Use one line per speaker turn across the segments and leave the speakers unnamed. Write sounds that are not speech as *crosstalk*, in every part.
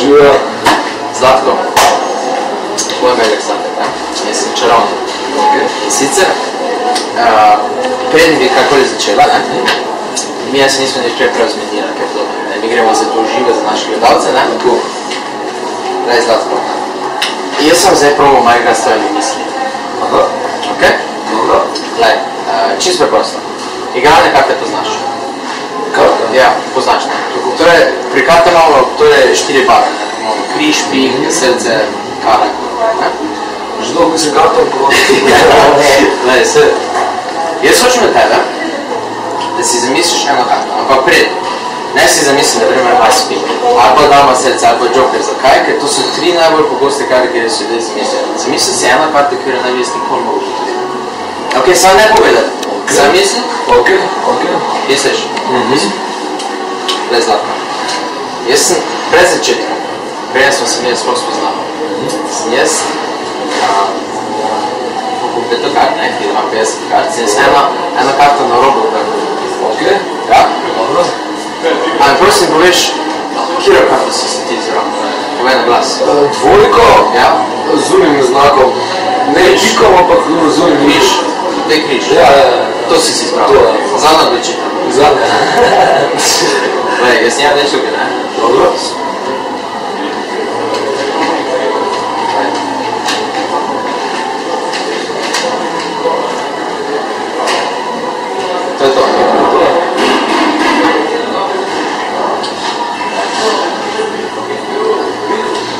živijo.
Zlatko, tvoj ime je Aleksandar, ne? Jaz sem čarovnik. In sicer, uh, preden bi kakoli začela, ne? mi jaz nismo nič prej preozmenila, ker to, ne? mi gremo za to žive za naše gledalce, ne? Tu, Lej, Zlatko. Jaz sem zdaj probal malo igrati s tvojimi misli.
Aha,
Ok?
dobro.
Lej, uh, čisto preprosto. Igralne karte poznaš.
Karta?
Ja, poznaš. Karte imamo torej, štiri barve. Imamo križ, pik, srce, kare. Ne?
Že dolgo si karto porodil.
Lej, se, jaz hočem od tebe, da si zamisliš eno karto, ampak pred. Ne si zamisli, na primer, as pik, ali pa dama srce, ali pa joker. Zakaj? Ker to so tri najbolj pogoste karte, ki so ljudje zamislili. Zamisli si eno karto, ki jo ne bi jaz nikoli mogel. Ok, samo ne povedati. Zamisli,
Ok, ok.
misliš?
Mhm.
Le zlatno. Jaz sem pred začetkom, preden smo se mi jaz sploh spoznali, sem jaz kupil to kart, ne, ki ima 50 kart, sem jaz eno, eno karto na robu vrnil.
Ok,
Ja?
dobro.
A mi prosim poveš, kjero karto si se ti izbral? Povej na glas.
E, Dvojko
Ja?
z unim znakom. Ne pikom, ampak z unim
Križ. Daj križ.
Ja, ja, ja.
To si si izbral.
To, ja.
Zadnja odločitev.
Zadnja. *laughs*
Glej, jaz njega neč tukaj, ne? Colors.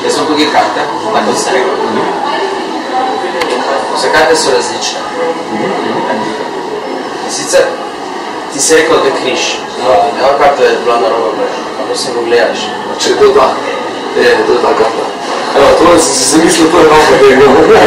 E sono poche carte? Ma la serve? Queste carte sono le 16. ti si rekel, da križ. Eno karto je bila na robu brež. Pa prosim, pogledaš.
Če je to ta. Je, to je ta karta. Evo, to sem si zamislil, to je ravno tega. Dobro,